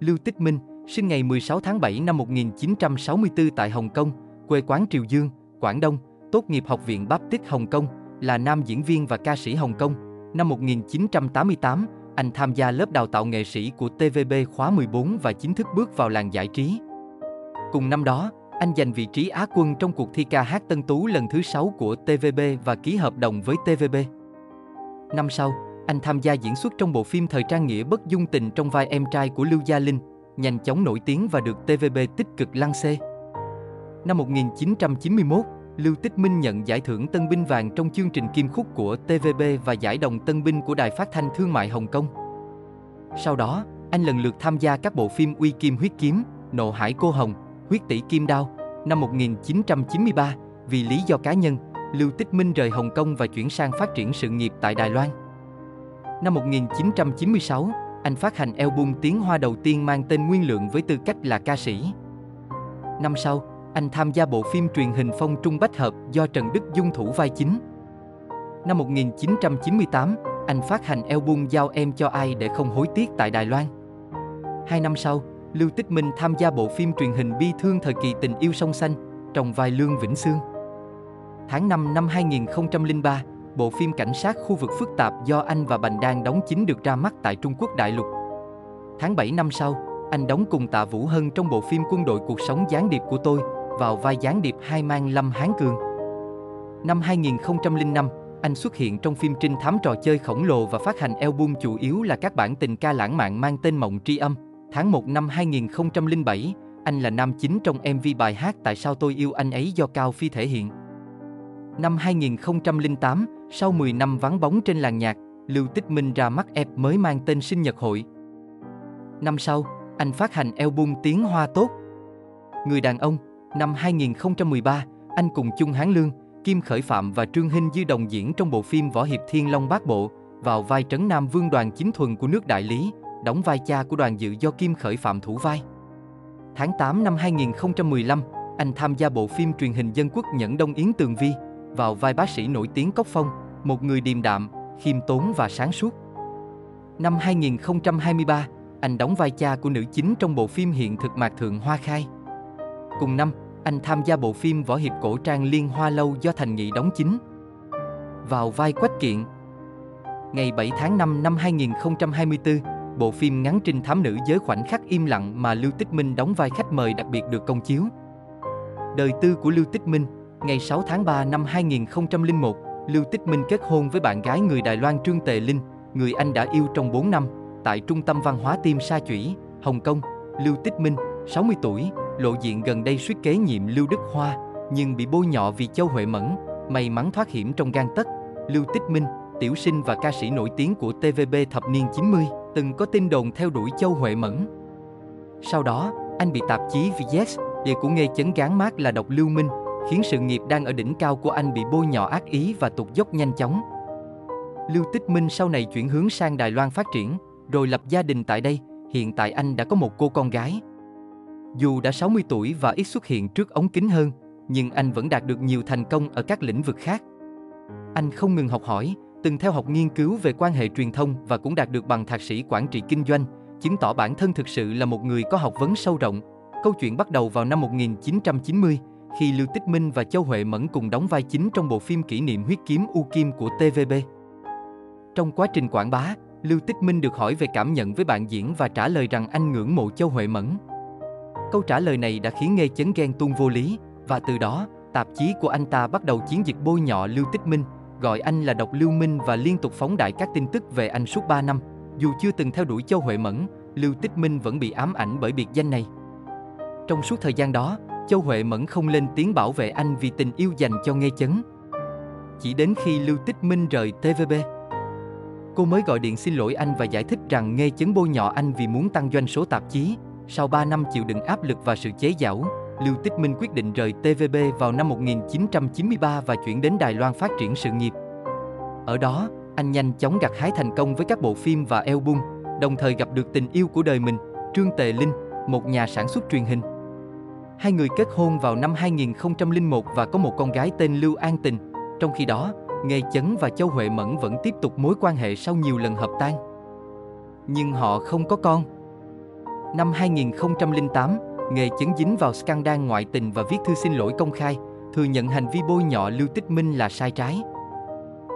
Lưu Tích Minh, sinh ngày 16 tháng 7 năm 1964 tại Hồng Kông, quê quán Triều Dương, Quảng Đông, tốt nghiệp Học viện Baptist Hồng Kông, là nam diễn viên và ca sĩ Hồng Kông. Năm 1988, anh tham gia lớp đào tạo nghệ sĩ của TVB khóa 14 và chính thức bước vào làng giải trí. Cùng năm đó, anh giành vị trí Á quân trong cuộc thi ca hát Tân Tú lần thứ 6 của TVB và ký hợp đồng với TVB. Năm sau, anh tham gia diễn xuất trong bộ phim thời trang nghĩa bất dung tình trong vai em trai của Lưu Gia Linh, nhanh chóng nổi tiếng và được TVB tích cực lăng xê. Năm 1991, Lưu Tích Minh nhận giải thưởng Tân binh vàng trong chương trình Kim Khúc của TVB và giải đồng Tân binh của Đài Phát thanh Thương mại Hồng Kông. Sau đó, anh lần lượt tham gia các bộ phim Uy Kim Huyết Kiếm, Nộ Hải Cô Hồng, Huyết tỷ Kim Đao. Năm 1993, vì lý do cá nhân, Lưu Tích Minh rời Hồng Kông và chuyển sang phát triển sự nghiệp tại Đài Loan. Năm 1996, anh phát hành album tiếng Hoa đầu tiên mang tên Nguyên Lượng với tư cách là ca sĩ. Năm sau, anh tham gia bộ phim truyền hình Phong Trung Bách Hợp do Trần Đức Dung thủ vai chính. Năm 1998, anh phát hành album Giao em cho ai để không hối tiếc tại Đài Loan. Hai năm sau, Lưu Tích Minh tham gia bộ phim truyền hình bi thương thời kỳ tình yêu sông xanh, trong vai Lương Vĩnh Sương. Tháng 5 năm 2003, bộ phim cảnh sát khu vực phức tạp do anh và Bành Đan đóng chính được ra mắt tại Trung Quốc đại lục. Tháng 7 năm sau, anh đóng cùng Tạ Vũ Hân trong bộ phim Quân đội cuộc sống gián điệp của tôi, vào vai gián điệp hai mang Lâm Hán Cường. Năm 2005, anh xuất hiện trong phim trinh thám trò chơi khổng lồ và phát hành album chủ yếu là các bản tình ca lãng mạn mang tên Mộng Tri Âm. Tháng 1 năm 2007, anh là nam chính trong MV bài hát Tại sao tôi yêu anh ấy do Cao Phi thể hiện. Năm 2008, sau 10 năm vắng bóng trên làng nhạc, Lưu Tích Minh ra mắt ép mới mang tên Sinh nhật hội. Năm sau, anh phát hành album Tiếng Hoa Tốt. Người đàn ông, năm 2013, anh cùng Chung Hán Lương, Kim Khởi Phạm và Trương Hinh Dư đồng diễn trong bộ phim Võ Hiệp Thiên Long Bát Bộ, vào vai trấn Nam Vương đoàn chính thuần của nước Đại Lý, đóng vai cha của đoàn dự do Kim Khởi Phạm thủ vai. Tháng 8 năm 2015, anh tham gia bộ phim truyền hình dân quốc Nhẫn Đông Yến Tường Vi, vào vai bác sĩ nổi tiếng Cốc Phong, một người điềm đạm, khiêm tốn và sáng suốt. Năm 2023, anh đóng vai cha của nữ chính trong bộ phim hiện thực mạc thượng Hoa Khai. Cùng năm, anh tham gia bộ phim võ hiệp cổ trang Liên Hoa Lâu do Thành Nghị đóng chính. Vào vai Quách Kiện. Ngày 7 tháng 5 năm 2024, bộ phim ngắn trinh thám nữ giới khoảnh khắc im lặng mà Lưu Tích Minh đóng vai khách mời đặc biệt được công chiếu. Đời tư của Lưu Tích Minh, ngày 6 tháng 3 năm 2001, Lưu Tích Minh kết hôn với bạn gái người Đài Loan Trương Tề Linh, người anh đã yêu trong 4 năm, tại Trung tâm Văn hóa Tim Sa Chủy, Hồng Kông. Lưu Tích Minh, 60 tuổi, lộ diện gần đây suýt kế nhiệm Lưu Đức Hoa, nhưng bị bôi nhọ vì Châu Huệ Mẫn, may mắn thoát hiểm trong gan tấc. Lưu Tích Minh, tiểu sinh và ca sĩ nổi tiếng của TVB thập niên 90, từng có tin đồn theo đuổi Châu Huệ Mẫn. Sau đó, anh bị tạp chí VS, đề của nghề chấn gán mát là độc Lưu Minh, khiến sự nghiệp đang ở đỉnh cao của anh bị bôi nhọ ác ý và tụt dốc nhanh chóng. Lưu Tích Minh sau này chuyển hướng sang Đài Loan phát triển, rồi lập gia đình tại đây, hiện tại anh đã có một cô con gái. Dù đã 60 tuổi và ít xuất hiện trước ống kính hơn, nhưng anh vẫn đạt được nhiều thành công ở các lĩnh vực khác. Anh không ngừng học hỏi, từng theo học nghiên cứu về quan hệ truyền thông và cũng đạt được bằng thạc sĩ quản trị kinh doanh, chứng tỏ bản thân thực sự là một người có học vấn sâu rộng. Câu chuyện bắt đầu vào năm 1990, khi Lưu Tích Minh và Châu Huệ Mẫn cùng đóng vai chính trong bộ phim kỷ niệm huyết kiếm U Kim của TVB. Trong quá trình quảng bá, Lưu Tích Minh được hỏi về cảm nhận với bạn diễn và trả lời rằng anh ngưỡng mộ Châu Huệ Mẫn. Câu trả lời này đã khiến nghe chấn ghen tuôn vô lý, và từ đó, tạp chí của anh ta bắt đầu chiến dịch bôi nhọ Lưu Tích Minh, gọi anh là độc Lưu Minh và liên tục phóng đại các tin tức về anh suốt 3 năm. Dù chưa từng theo đuổi Châu Huệ Mẫn, Lưu Tích Minh vẫn bị ám ảnh bởi biệt danh này. Trong suốt thời gian đó, Châu Huệ Mẫn không lên tiếng bảo vệ anh vì tình yêu dành cho Nghe Chấn. Chỉ đến khi Lưu Tích Minh rời TVB, cô mới gọi điện xin lỗi anh và giải thích rằng Nghe Chấn bôi nhọ anh vì muốn tăng doanh số tạp chí. Sau 3 năm chịu đựng áp lực và sự chế giảo, Lưu Tích Minh quyết định rời TVB vào năm 1993 và chuyển đến Đài Loan phát triển sự nghiệp. Ở đó, anh nhanh chóng gặt hái thành công với các bộ phim và album, đồng thời gặp được tình yêu của đời mình, Trương Tề Linh, một nhà sản xuất truyền hình. Hai người kết hôn vào năm 2001 và có một con gái tên Lưu An Tình. Trong khi đó, Nghe Chấn và Châu Huệ Mẫn vẫn tiếp tục mối quan hệ sau nhiều lần hợp tan. Nhưng họ không có con. Năm 2008, nghề chấn dính vào scandal ngoại tình và viết thư xin lỗi công khai, thừa nhận hành vi bôi nhọ Lưu Tích Minh là sai trái.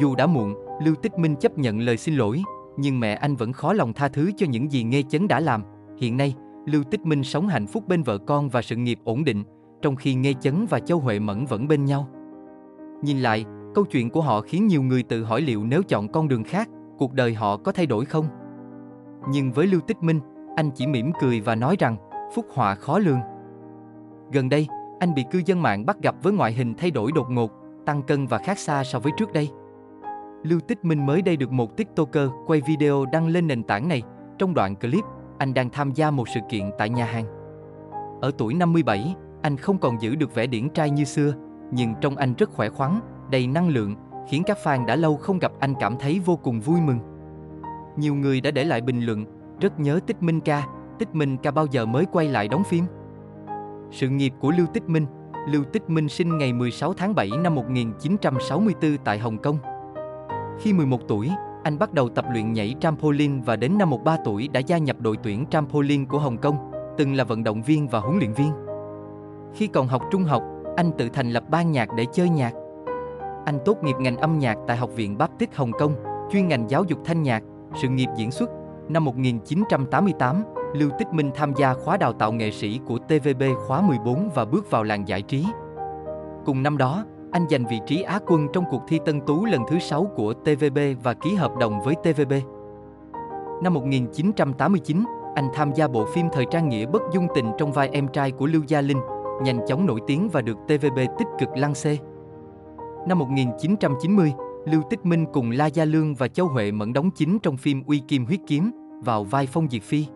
Dù đã muộn, Lưu Tích Minh chấp nhận lời xin lỗi, nhưng mẹ anh vẫn khó lòng tha thứ cho những gì Nghê Chấn đã làm. Hiện nay, Lưu Tích Minh sống hạnh phúc bên vợ con và sự nghiệp ổn định, trong khi Nghe Chấn và Châu Huệ Mẫn vẫn bên nhau. Nhìn lại, câu chuyện của họ khiến nhiều người tự hỏi liệu nếu chọn con đường khác, cuộc đời họ có thay đổi không? Nhưng với Lưu Tích Minh, anh chỉ mỉm cười và nói rằng, phúc họa khó lường. Gần đây, anh bị cư dân mạng bắt gặp với ngoại hình thay đổi đột ngột, tăng cân và khác xa so với trước đây. Lưu Tích Minh mới đây được một TikToker quay video đăng lên nền tảng này. Trong đoạn clip, anh đang tham gia một sự kiện tại nhà hàng. Ở tuổi 57, anh không còn giữ được vẻ điển trai như xưa, nhưng trong anh rất khỏe khoắn, đầy năng lượng, khiến các fan đã lâu không gặp anh cảm thấy vô cùng vui mừng. Nhiều người đã để lại bình luận, rất nhớ Tích Minh ca, Tích Minh ca bao giờ mới quay lại đóng phim. Sự nghiệp của Lưu Tích Minh Lưu Tích Minh sinh ngày 16 tháng 7 năm 1964 tại Hồng Kông. Khi 11 tuổi, anh bắt đầu tập luyện nhảy trampoline và đến năm 13 tuổi đã gia nhập đội tuyển trampoline của Hồng Kông, từng là vận động viên và huấn luyện viên. Khi còn học trung học, anh tự thành lập ban nhạc để chơi nhạc. Anh tốt nghiệp ngành âm nhạc tại Học viện Baptist Hồng Kông, chuyên ngành giáo dục thanh nhạc, sự nghiệp diễn xuất. Năm 1988, Lưu Tích Minh tham gia khóa đào tạo nghệ sĩ của TVB khóa 14 và bước vào làng giải trí. Cùng năm đó, anh giành vị trí Á quân trong cuộc thi Tân Tú lần thứ 6 của TVB và ký hợp đồng với TVB. Năm 1989, anh tham gia bộ phim thời trang nghĩa bất dung tình trong vai em trai của Lưu Gia Linh, nhanh chóng nổi tiếng và được TVB tích cực lăng xê. Năm 1990, Lưu Tích Minh cùng La Gia Lương và Châu Huệ Mẫn đóng chính trong phim Uy Kim Huyết Kiếm, vào vai Phong Diệt Phi.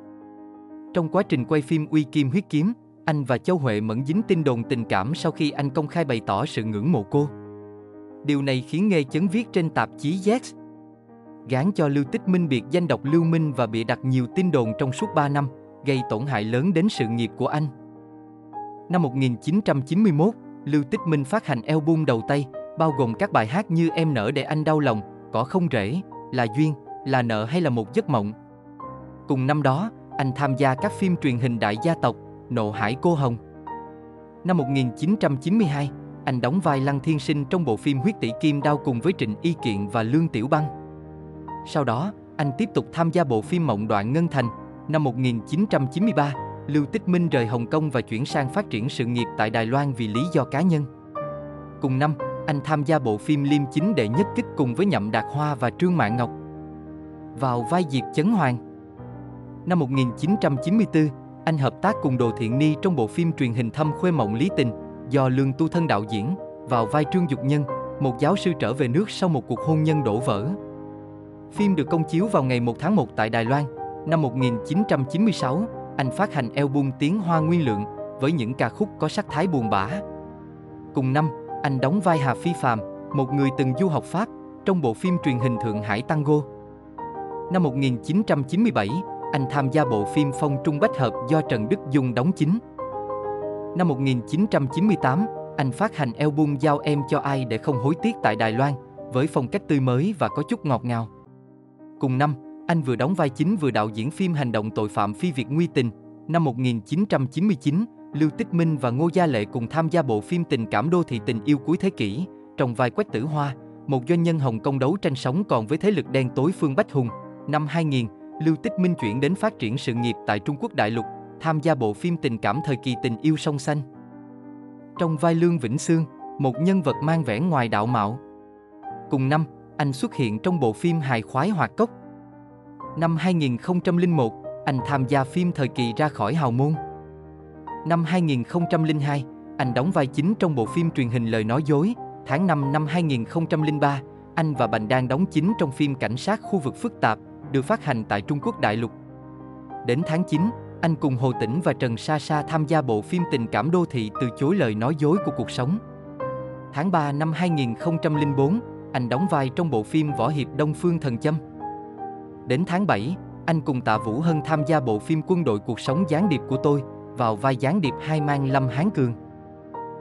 Trong quá trình quay phim Uy Kim Huyết Kiếm, anh và Châu Huệ Mẫn dính tin đồn tình cảm sau khi anh công khai bày tỏ sự ngưỡng mộ cô. Điều này khiến Nghê Chấn viết trên tạp chí Yes gán cho Lưu Tích Minh biệt danh độc Lưu Minh và bịa đặt nhiều tin đồn trong suốt 3 năm, gây tổn hại lớn đến sự nghiệp của anh. Năm 1991, Lưu Tích Minh phát hành album đầu tay, bao gồm các bài hát như Em nở để anh đau lòng, Cỏ không rễ, Là duyên, Là nợ hay là một giấc mộng. Cùng năm đó, anh tham gia các phim truyền hình đại gia tộc, Nộ Hải Cô Hồng. Năm 1992, anh đóng vai Lăng Thiên Sinh trong bộ phim Huyết tỷ Kim đao cùng với Trịnh Y Kiện và Lương Tiểu Băng. Sau đó, anh tiếp tục tham gia bộ phim Mộng Đoạn Ngân Thành. Năm 1993, Lưu Tích Minh rời Hồng Kông và chuyển sang phát triển sự nghiệp tại Đài Loan vì lý do cá nhân. Cùng năm, anh tham gia bộ phim Liêm Chính Đệ Nhất Kích cùng với Nhậm Đạt Hoa và Trương Mạn Ngọc. Vào vai Diệp Chấn Hoàng. Năm 1994, anh hợp tác cùng Đồ Thiện Ni trong bộ phim truyền hình Thâm Khuê Mộng Lý Tình do Lương Tu Thân đạo diễn, vào vai Trương Dục Nhân, một giáo sư trở về nước sau một cuộc hôn nhân đổ vỡ. Phim được công chiếu vào ngày 1 tháng 1 tại Đài Loan. Năm 1996, anh phát hành album Tiếng Hoa Nguyên Lượng với những ca khúc có sắc thái buồn bã. Cùng năm, anh đóng vai Hà Phi Phạm, một người từng du học Pháp, trong bộ phim truyền hình Thượng Hải Tango. Năm 1997, anh tham gia bộ phim Phong Trung Bách Hợp do Trần Đức Dung đóng chính. Năm 1998, anh phát hành album Giao em cho ai để không hối tiếc tại Đài Loan, với phong cách tươi mới và có chút ngọt ngào. Cùng năm, anh vừa đóng vai chính vừa đạo diễn phim hành động tội phạm phi Việt nguy tình. Năm 1999, Lưu Tích Minh và Ngô Gia Lệ cùng tham gia bộ phim tình cảm đô thị tình yêu cuối thế kỷ, trong vai Quách Tử Hoa, một doanh nhân Hồng Kông đấu tranh sống còn với thế lực đen tối Phương Bách Hùng. Năm 2000, Lưu Tích Minh chuyển đến phát triển sự nghiệp tại Trung Quốc đại lục, tham gia bộ phim tình cảm thời kỳ tình yêu song xanh. Trong vai Lương Vĩnh Sương, một nhân vật mang vẻ ngoài đạo mạo. Cùng năm, anh xuất hiện trong bộ phim hài khoái hoạt cốc. Năm 2001, anh tham gia phim thời kỳ ra khỏi hào môn. Năm 2002, anh đóng vai chính trong bộ phim truyền hình Lời nói dối. Tháng 5 năm 2003, anh và Bành Đan đóng chính trong phim Cảnh sát khu vực phức tạp, được phát hành tại Trung Quốc đại lục. Đến tháng 9, anh cùng Hồ Tĩnh và Trần Sa Sa tham gia bộ phim tình cảm đô thị từ chối lời nói dối của cuộc sống. Tháng 3 năm 2004, anh đóng vai trong bộ phim Võ Hiệp Đông Phương Thần Châm. Đến tháng 7, anh cùng Tạ Vũ Hân tham gia bộ phim Quân đội cuộc sống gián điệp của tôi, vào vai gián điệp hai mang Lâm Hán Cường.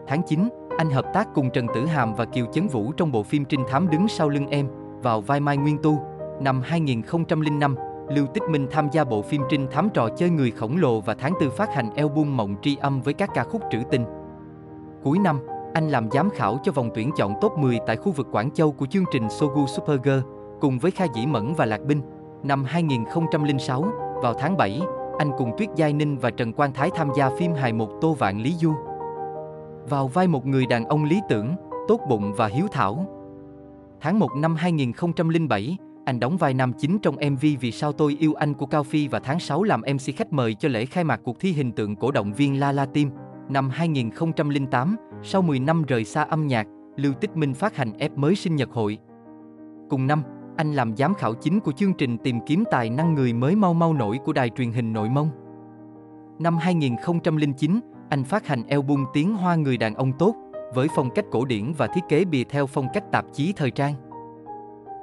Tháng 9, anh hợp tác cùng Trần Tử Hàm và Kiều Chấn Vũ trong bộ phim Trinh thám đứng sau lưng em, vào vai Mai Nguyên Tu. Năm 2005, Lưu Tích Minh tham gia bộ phim trinh thám trò chơi người khổng lồ và tháng tư phát hành album Mộng tri âm với các ca khúc trữ tình. Cuối năm, anh làm giám khảo cho vòng tuyển chọn top 10 tại khu vực Quảng Châu của chương trình Sogu Super Girl, cùng với Kha Dĩ Mẫn và Lạc Binh. Năm 2006, vào tháng 7, anh cùng Tuyết Giai Ninh và Trần Quang Thái tham gia phim hài một Tô Vạn Lý Du. Vào vai một người đàn ông lý tưởng, tốt bụng và hiếu thảo. Tháng 1 năm 2007, anh đóng vai nam chính trong MV Vì sao tôi yêu anh của Cao Phi và tháng 6 làm MC khách mời cho lễ khai mạc cuộc thi hình tượng cổ động viên La La Team. Năm 2008, sau 10 năm rời xa âm nhạc, Lưu Tích Minh phát hành ép mới sinh nhật hội. Cùng năm, anh làm giám khảo chính của chương trình tìm kiếm tài năng người mới mau mau nổi của đài truyền hình nội mông. Năm 2009, anh phát hành album Tiếng Hoa Người Đàn Ông Tốt, với phong cách cổ điển và thiết kế bìa theo phong cách tạp chí thời trang.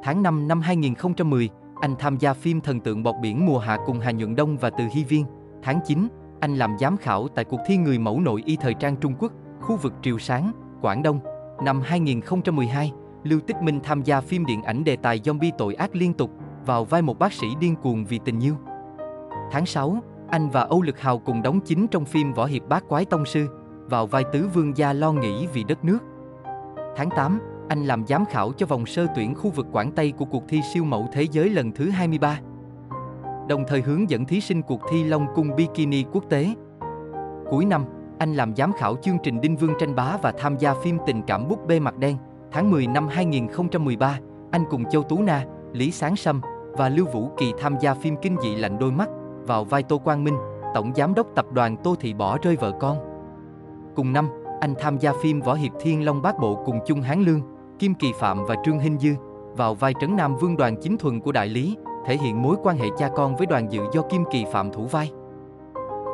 Tháng 5 năm 2010, anh tham gia phim Thần tượng bọt biển mùa hạ cùng Hà Nhuận Đông và Từ Hy Viên. Tháng 9, anh làm giám khảo tại cuộc thi người mẫu nội y thời trang Trung Quốc, khu vực Triều Sáng, Quảng Đông. Năm 2012, Lưu Tích Minh tham gia phim điện ảnh đề tài zombie tội ác liên tục, vào vai một bác sĩ điên cuồng vì tình yêu. Tháng 6, anh và Âu Lực Hào cùng đóng chính trong phim Võ Hiệp Bát Quái Tông Sư, vào vai tứ vương gia lo nghĩ vì đất nước. Tháng 8, anh làm giám khảo cho vòng sơ tuyển khu vực Quảng Tây của cuộc thi siêu mẫu thế giới lần thứ 23. Đồng thời hướng dẫn thí sinh cuộc thi Long Cung Bikini quốc tế. Cuối năm, anh làm giám khảo chương trình Đinh Vương tranh bá và tham gia phim tình cảm búp bê mặt đen. Tháng 10 năm 2013, anh cùng Châu Tú Na, Lý Sáng Sâm và Lưu Vũ Kỳ tham gia phim kinh dị lạnh đôi mắt vào vai Tô Quang Minh, tổng giám đốc tập đoàn Tô Thị bỏ rơi vợ con. Cùng năm, anh tham gia phim Võ Hiệp Thiên Long Bát Bộ cùng Chung Hán Lương, Kim Kỳ Phạm và Trương Hinh Dư, vào vai Trấn Nam Vương đoàn chính thuần của đại lý, thể hiện mối quan hệ cha con với đoàn dự do Kim Kỳ Phạm thủ vai.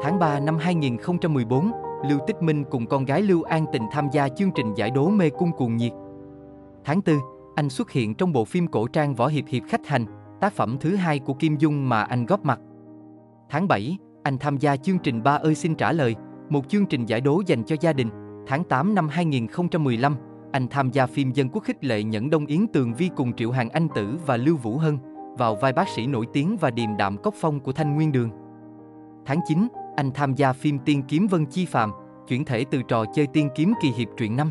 Tháng 3 năm 2014, Lưu Tích Minh cùng con gái Lưu An Tình tham gia chương trình giải đố mê cung cuồng nhiệt. Tháng 4, anh xuất hiện trong bộ phim cổ trang Võ Hiệp Hiệp Khách Hành, tác phẩm thứ hai của Kim Dung mà anh góp mặt. Tháng 7, anh tham gia chương trình Ba ơi xin trả lời, một chương trình giải đố dành cho gia đình. Tháng 8 năm 2015, anh tham gia phim dân quốc khích lệ Nhẫn Đông Yến Tường Vi cùng Triệu Hàng Anh Tử và Lưu Vũ Hân, vào vai bác sĩ nổi tiếng và điềm đạm cốc phong của Thanh Nguyên Đường. Tháng 9, anh tham gia phim Tiên Kiếm Vân Chi Phạm, chuyển thể từ trò chơi Tiên Kiếm kỳ hiệp truyện năm.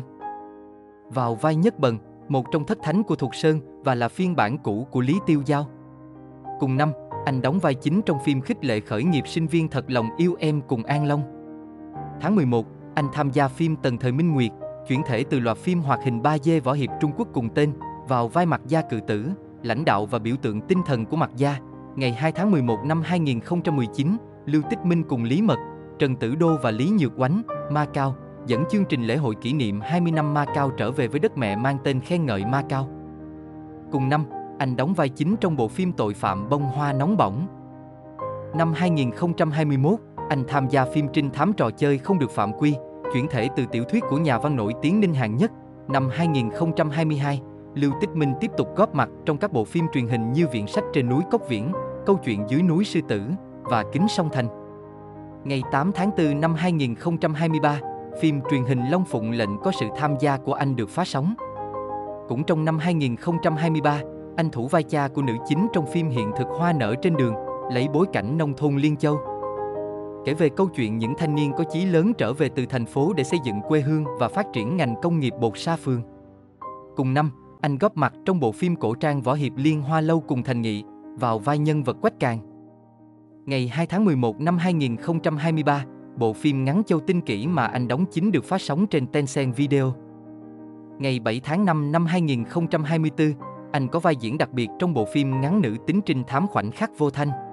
Vào vai Nhất Bần, một trong thất thánh của Thục Sơn và là phiên bản cũ của Lý Tiêu Giao. Cùng năm, anh đóng vai chính trong phim khích lệ khởi nghiệp sinh viên thật lòng yêu em cùng An Long. Tháng 11, anh tham gia phim Tần Thời Minh Nguyệt, chuyển thể từ loạt phim hoạt hình 3D võ hiệp Trung Quốc cùng tên, vào vai mặt gia cự tử, lãnh đạo và biểu tượng tinh thần của mặt gia. Ngày 2 tháng 11 năm 2019, Lưu Tích Minh cùng Lý Mật, Trần Tử Đô và Lý Nhược Oánh, Ma Cao, dẫn chương trình lễ hội kỷ niệm 20 năm Ma Cao trở về với đất mẹ mang tên khen ngợi Ma Cao. Cùng năm, anh đóng vai chính trong bộ phim tội phạm bông hoa nóng bỏng. Năm 2021, anh tham gia phim trinh thám trò chơi không được phạm quy, chuyển thể từ tiểu thuyết của nhà văn nổi tiếng Ninh Hàng Nhất. Năm 2022, Lưu Tích Minh tiếp tục góp mặt trong các bộ phim truyền hình như Viện sách trên núi Cốc Viễn, Câu chuyện dưới núi Sư Tử và Kính Sông Thành. Ngày 8 tháng 4 năm 2023, phim truyền hình Long Phụng lệnh có sự tham gia của anh được phát sóng. Cũng trong năm 2023, anh thủ vai cha của nữ chính trong phim hiện thực Hoa nở trên đường, lấy bối cảnh nông thôn Liên Châu. Kể về câu chuyện những thanh niên có chí lớn trở về từ thành phố để xây dựng quê hương và phát triển ngành công nghiệp bột sa phường. Cùng năm, anh góp mặt trong bộ phim cổ trang võ hiệp Liên Hoa Lâu cùng Thành Nghị, vào vai nhân vật Quách Càng. Ngày 2 tháng 11 năm 2023, bộ phim ngắn Châu Tinh Kỷ mà anh đóng chính được phát sóng trên Tencent Video. Ngày 7 tháng 5 năm 2024, anh có vai diễn đặc biệt trong bộ phim ngắn nữ tính trinh thám khoảnh khắc vô thanh.